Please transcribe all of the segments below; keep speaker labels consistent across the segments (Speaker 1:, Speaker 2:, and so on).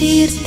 Speaker 1: sentir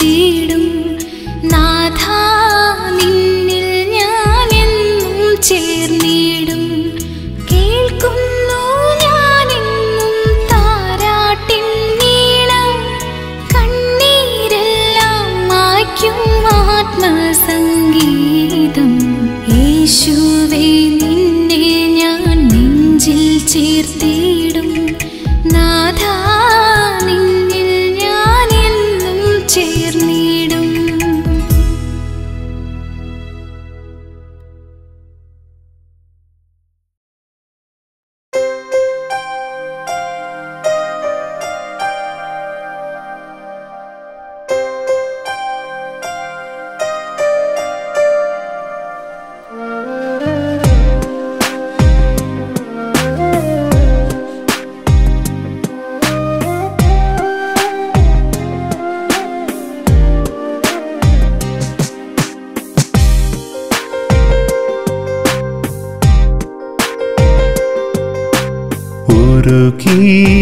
Speaker 1: need.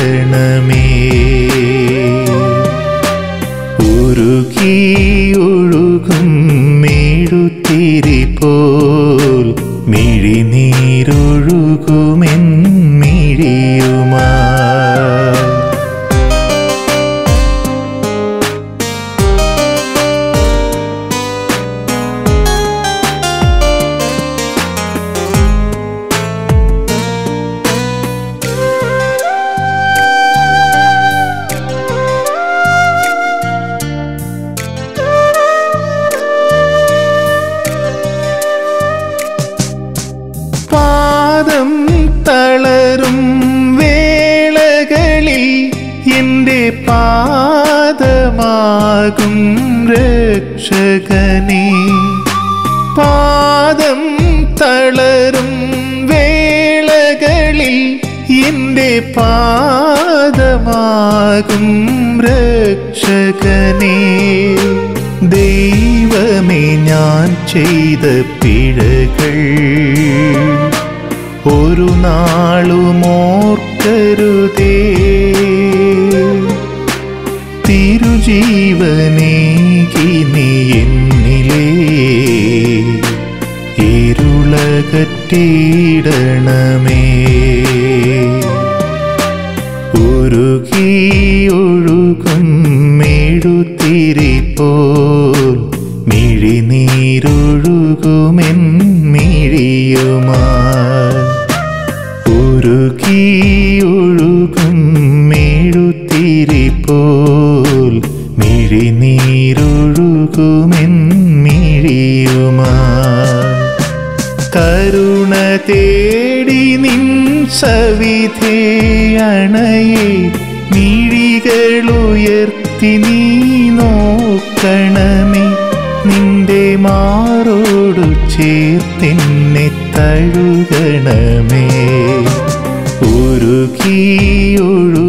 Speaker 1: ശരണമേ ഉരുകി ഒഴുകും ചെയ്ത പിഴകൾ. ഒരു നാളുമോർക്കരുതേ തിരുജീവനേകിനി എന്നിലേ. ഇരുളകറ്റിടണമേ. ഒരു കീ ഉരുകിയൊഴുകുന്നു പെരുമാൽ ഉരുകി കരുണ തേടി നിൻ സവിധേ മിഴികളുയർത്തി നീ നോക്കണമേ. നിന്റെ മാറോടു ചേർത്തിൻ തഴുകണമേ
Speaker 2: ഉരുകിയൊഴു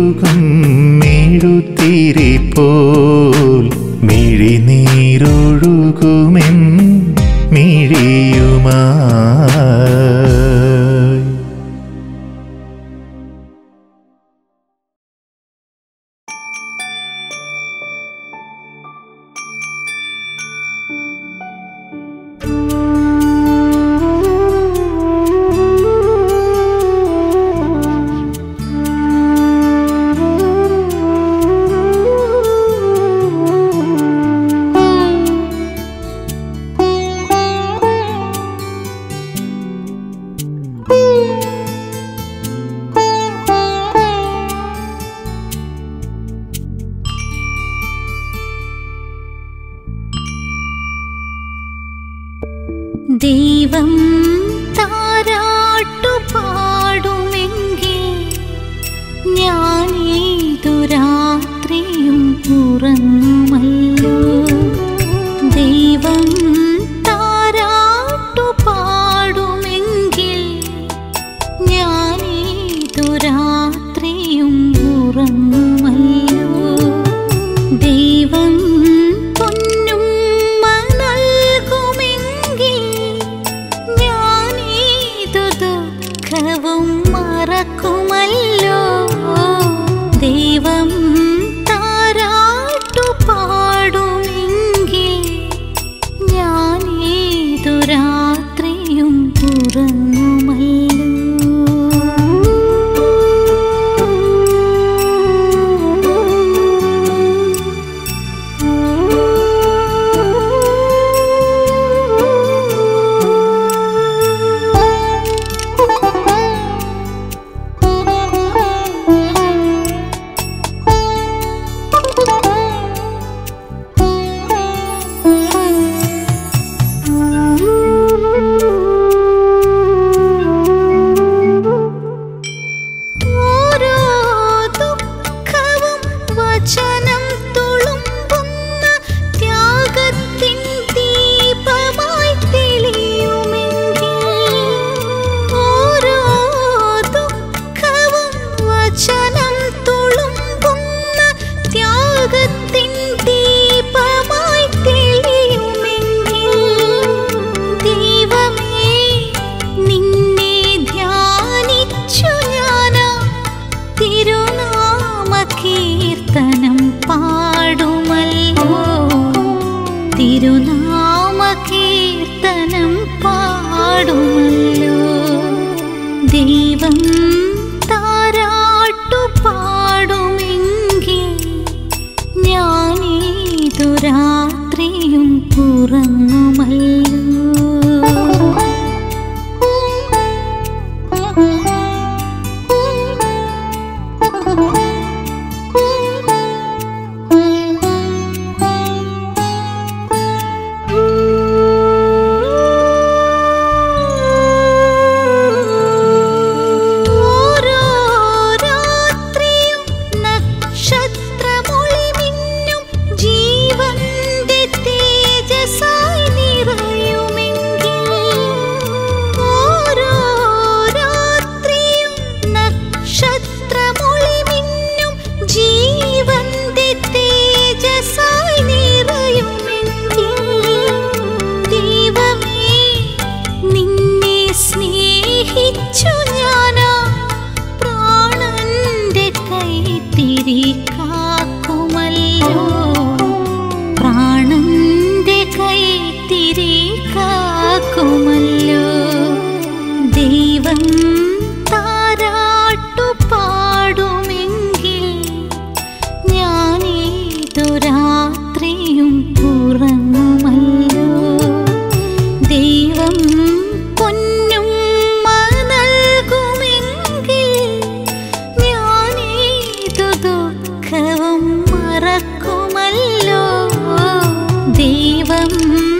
Speaker 2: प्रकुमल्लो
Speaker 1: देवम्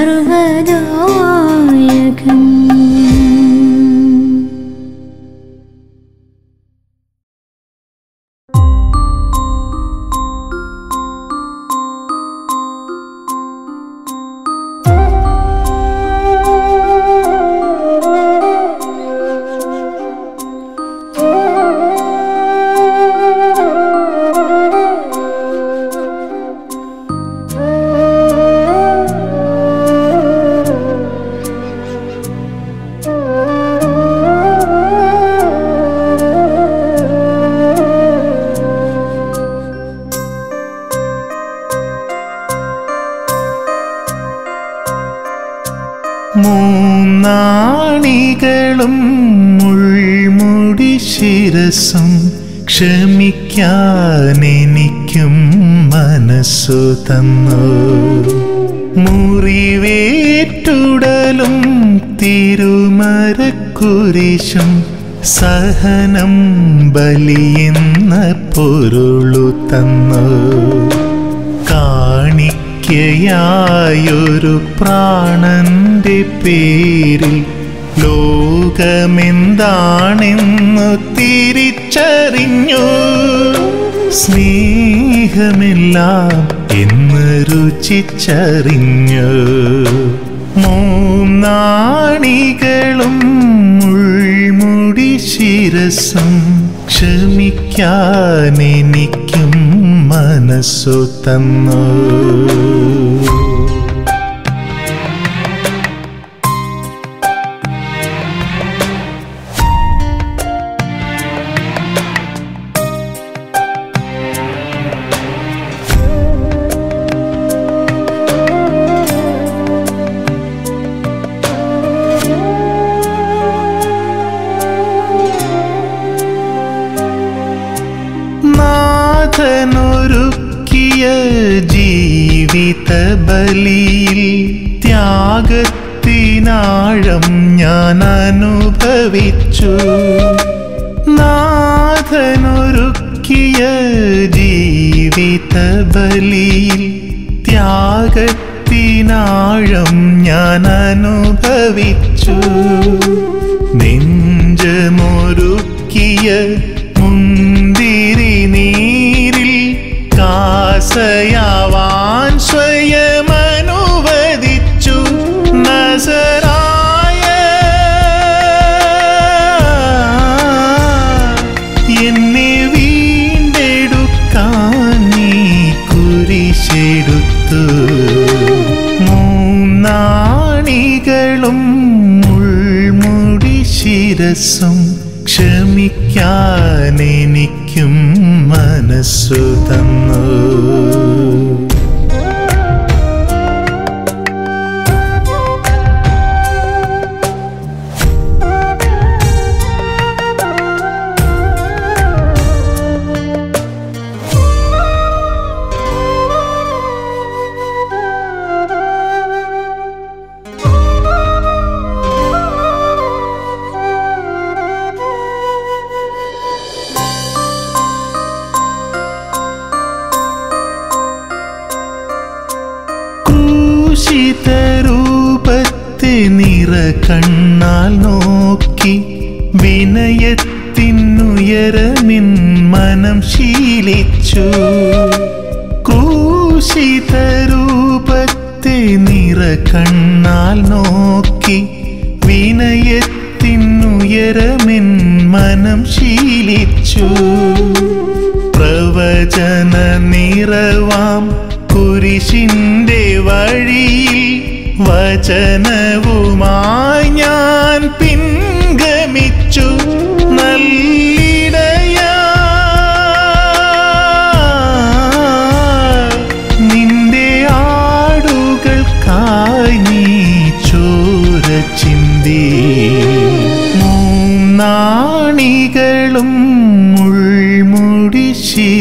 Speaker 1: I don't ക്ഷമിക്കാൻ എനിക്കും മനസ്സു തന്നു. മുറിവേറ്റുടലും തിരുമരക്കുരിശും സഹനം ബലിയെന്ന പൊരുളു തന്നു. കാണിക്കയായൊരു പ്രാണന്റെ പേരിൽ ലോകമെന്താണെന്നു തിരിച്ചറിഞ്ഞു സ്നേഹമെല്ലാം എന്ന് രുചിച്ചറിഞ്ഞു. മൂന്നാണികളും മുൾമുടി ശിരസം ക്ഷമിക്കാനെനിക്കും മനസ്സു തന്നു. ബലിയിൽ ത്യാഗത്തിനാഴം ഞാൻ അനുഭവിച്ചു. നാഥനൊരുക്കിയ ജീവിത ബലിയിൽ ത്യാഗത്തിനാഴം ഞാൻ അനുഭവിച്ചു. നെഞ്ചമൊരുക്കിയ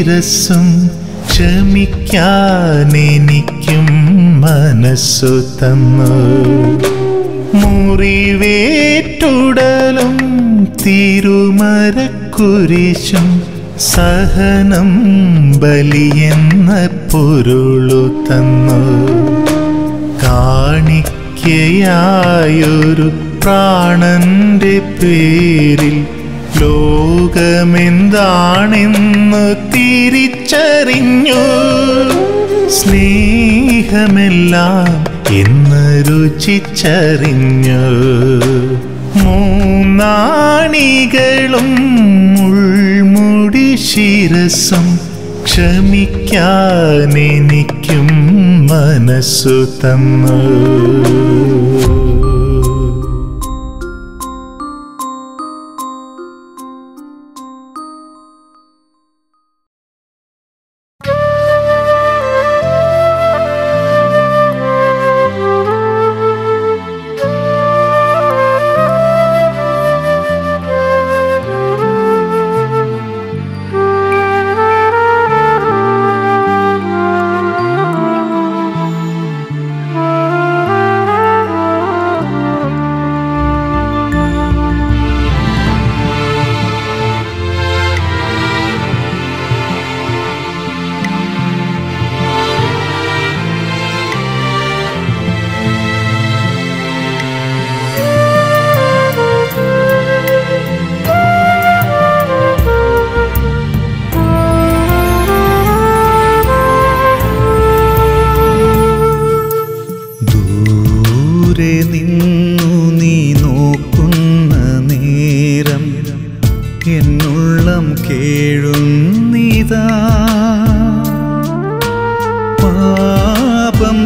Speaker 1: ശിരസും ക്ഷമിക്കാനെനിക്കും മനസ്സു തന്നു.
Speaker 3: മുറിവേറ്റുടലും തിരുമരക്കുരിശും സഹനം ബലിയെന്ന പൊരുളു തന്നു. കാണിക്കയായൊരു പ്രാണന്റെ പേരിൽ ലോകമെന്താണെന്ന് തിരിച്ചറിഞ്ഞു. സ്നേഹമെല്ലാം എന്ന് രുചിച്ചറിഞ്ഞു. മൂന്നാണികളും മുൾമുടി ശിരസും ക്ഷമിക്കാനെനിക്കും മനസ്സു തന്നു.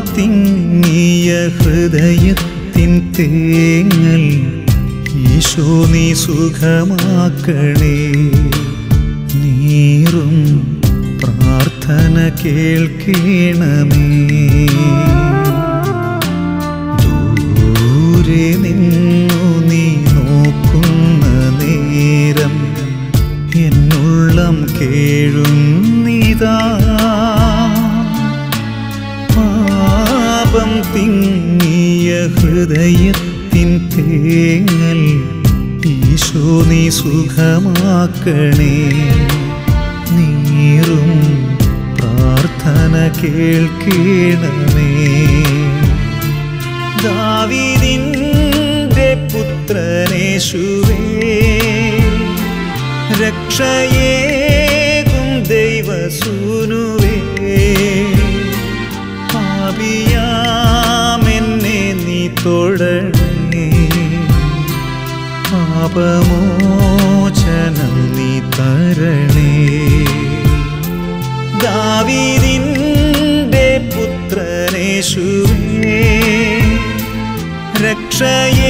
Speaker 3: തിങ്ങിയ ഹൃദയത്തിൻ തേങ്ങൽ ഈശോ നീ സുഖമാക്കണേ. നീറും പ്രാർത്ഥന കേൾക്കണമേ. സുഖമാക്കണേ. നീറും പ്രാർത്ഥന കേൾക്കണമേ. ദാവിദിന്റെ പുത്രനേശുവേ രക്ഷയേകും ദൈവസൂനുവേ. പാപിയാമെന്നെ നീ തൊടണേ പാപമോചനം ദാവീദിന്റെ പുത്രനേശുവേ രക്ഷയേകും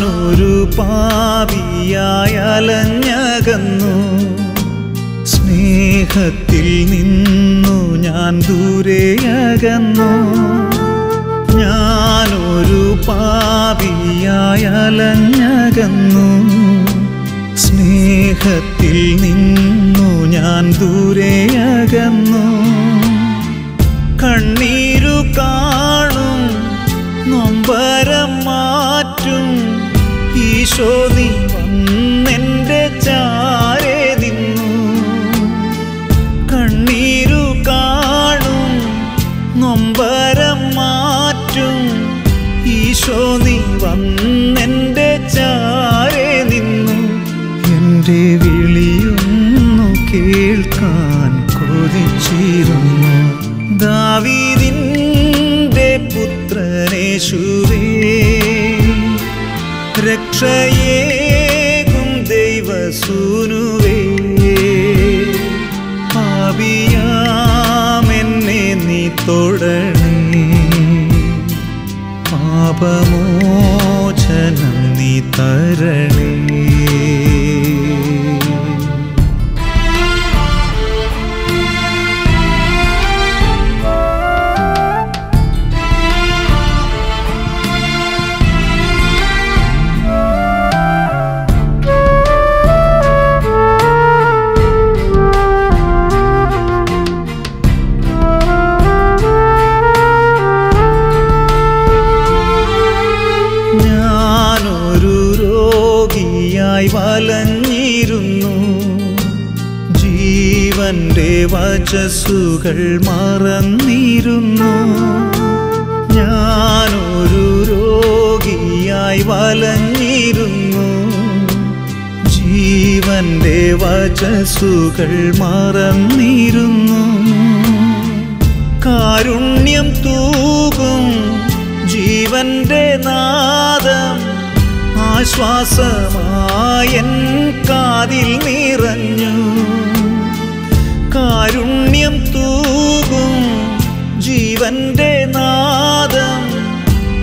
Speaker 3: ഞാനൊരു പാപിയായ അലഞ്ഞകന്നു. സ്നേഹത്തിൽ നിന്നു ഞാൻ ദൂരെയകന്നു. ഞാനൊരു പാപിയായ അലഞ്ഞകന്നു. സ്നേഹത്തിൽ നിന്നു ഞാൻ ദൂരെയകന്നു. ഈശോ നീ വന്നെന്റെ ചാരെ നിന്നു. കണ്ണീരു കാണും നൊമ്പരം മാറ്റും. ഈശോ നീ വന്നെന്റെ ചാരെ നിന്നു. എന്റെ വിളിയൊന്നു കേൾക്കാൻ കൊതിച്ചിരുന്നു. ദാവീദിന്റെ പുത്രനേശുവേ തൊടണേ പാപമോചനം നീ തരണേ. വചസ്സുകൾ മറന്നിരുന്നു. ഞാനൊരു രോഗിയായി വലഞ്ഞിരുന്നു. ജീവന്റെ വചസ്സുകൾ മറന്നിരുന്നു. കാരുണ്യം തൂകും ജീവന്റെ നാദം. ആശ്വാസമായൻ കാതിൽ നിറഞ്ഞു. കാരുണ്യം ജീവന്റെ നാദം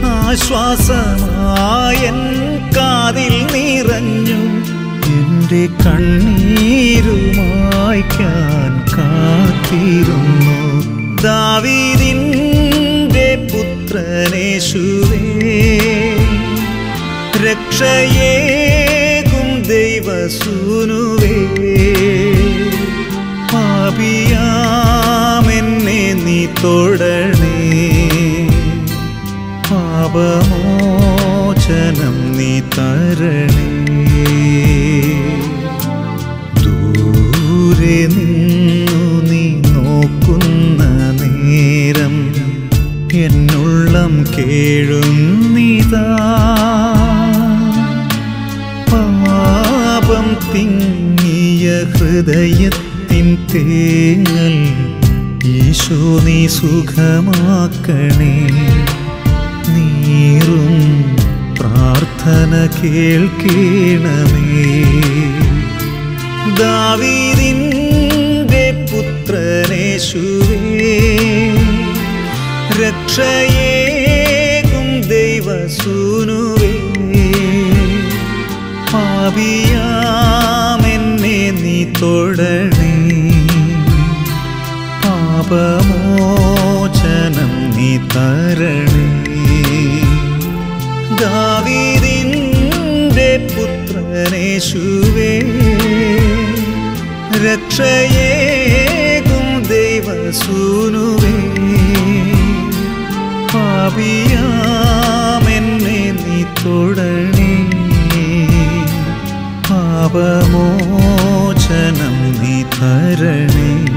Speaker 3: ആശ്വാസമായൻ കാതിൽ നിറഞ്ഞു. എന്റെ കണ്ണീരുമായ്ക്കാൻ കാത്തിരുന്നു. ദാവീദിന്റെ പുത്രനേശുവേ രക്ഷയേകും ദൈവസൂനുവേ. തൊടണേ. പാപമോചനം നീ തരണേ. ദൂരെ നിന്നു നീ നോക്കുന്ന നേരം എന്നുള്ളം കേഴുന്നിതാ പാപം തിങ്ങിയ ഹൃദയത്തിൻ തേങ്ങൽ ഈശോ നീ സുഖമാക്കണേ. നീറും പ്രാർത്ഥന കേൾക്കണമേ. ദാവീതിന്റെ പുത്രനേശുവേ രക്ഷയേകും ദൈവസൂനുവേ. പാപിയാമെന്നെ നീ തൊടണേ. പാപമോചനം നീ തരണേ. ദാവീദിന്റെ പുത്രനേശുവേ രക്ഷയേകും ദൈവസൂനുവേ. പാപിയാമെന്നെ നീ തുടണേ. പാപമോചനം നീ തരണേ.